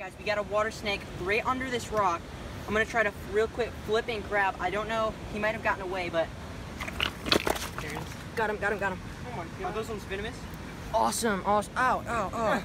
guys, we got a water snake right under this rock. I'm gonna try to real quick flip and grab. I don't know, he might have gotten away, but got him, got him, got him. Oh my Are those ones venomous? Awesome, awesome. Ow, ow, ow.